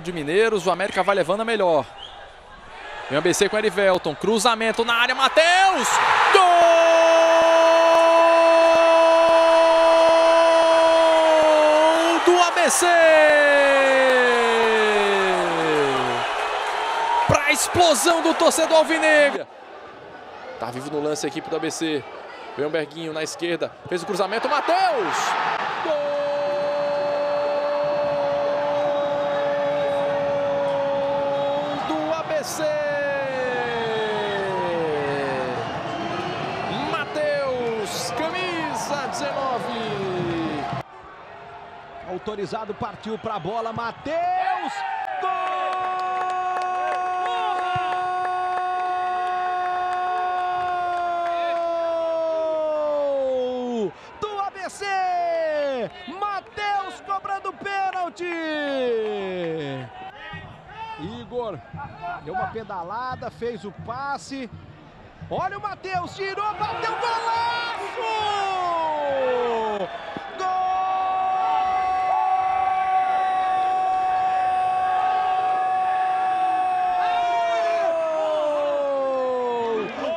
de Mineiros, o América vai levando a melhor. Vem o ABC com Erivelton, cruzamento na área, Matheus! Gol do ABC! Para a explosão do torcedor alvinegro. Tá vivo no lance a equipe do ABC. Vem o Berguinho na esquerda, fez o cruzamento, Matheus! Gol! ABC. Matheus, camisa 19. Autorizado, partiu para a bola, Matheus. Gol do ABC. Matheus cobrando pênalti. Igor deu uma pedalada, fez o passe. Olha o Matheus, tirou, bateu golaço! Gol!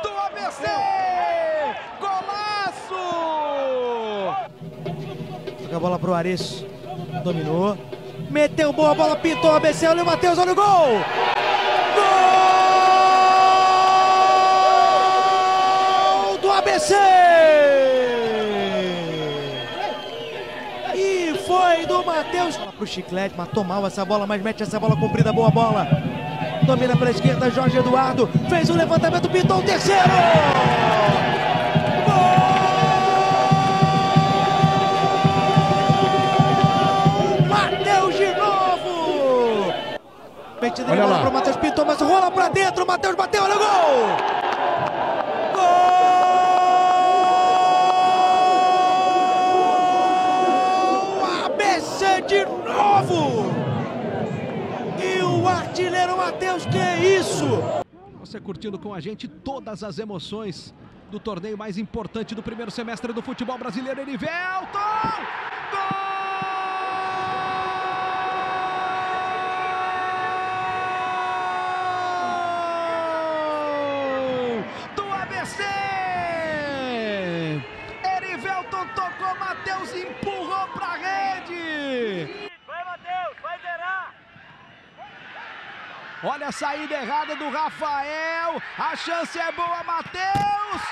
Do ABC! Golaço! Toca a bola pro Ares. Dominou. Meteu boa bola, pintou ABC. Olha o Matheus, olha o gol! Gol do ABC! E foi do Matheus. Pro Chiclete, matou mal essa bola, mas mete essa bola comprida, boa bola. Domina pela esquerda, Jorge Eduardo. Fez o levantamento, pintou o terceiro! Bola para o Matheus Pintou, mas rola para dentro. Matheus bateu, olha o gol! Gol! ABC de novo! E o artilheiro Matheus, que é isso? Você curtindo com a gente todas as emoções do torneio mais importante do primeiro semestre do futebol brasileiro, Erivelton! Gol! Do ABC! Erivelton tocou, Matheus empurrou pra rede! Vai, Matheus, vai zerar! Olha a saída errada do Rafael. A chance é boa, Matheus.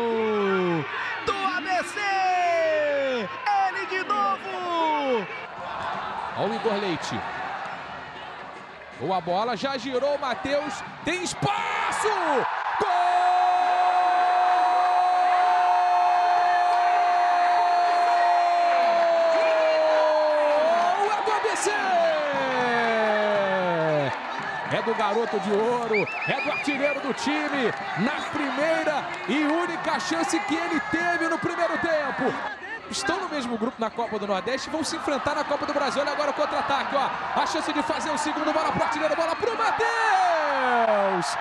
Gol! Do ABC! Ele de novo! Olha o Igor Leite. Boa bola, já girou o Matheus. Tem espaço! Gol! É do ABC! É do garoto de ouro, é do artilheiro do time, na primeira e única chance que ele teve no primeiro tempo. Estão no mesmo grupo na Copa do Nordeste e vão se enfrentar na Copa do Brasil. Olha agora o contra-ataque, ó. A chance de fazer o segundo, bola pro artilheiro, bola pro Matheus!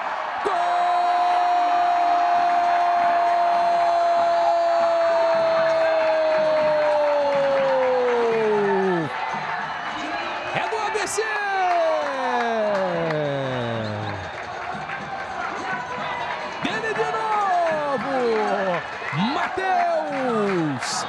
Deus!